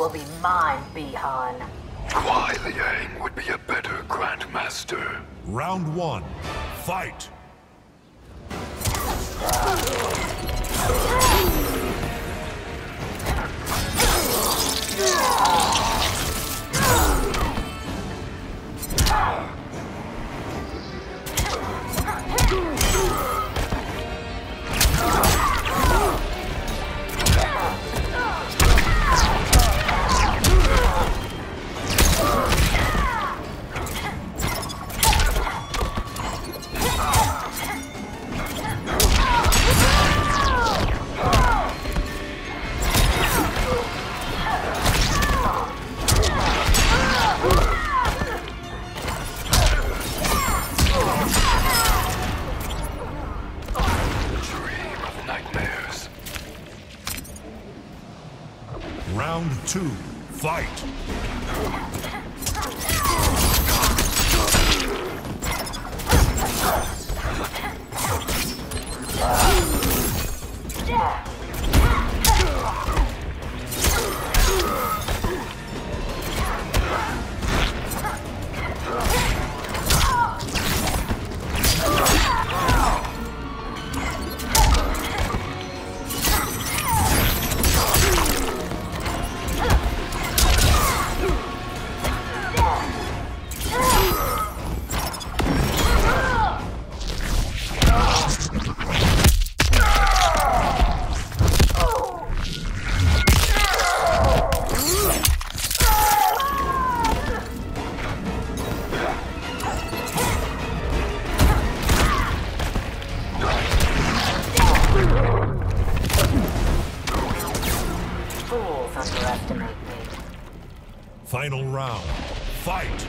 will be mine, Bihan. Kuai Liang would be a better Grandmaster. Round one, fight! Round two, fight! Final round, fight!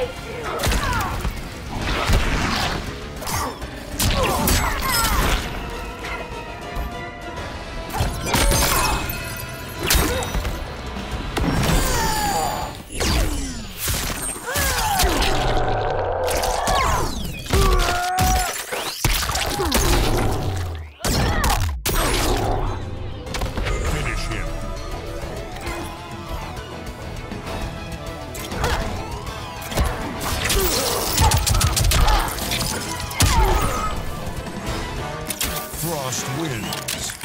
Takes you! just wins.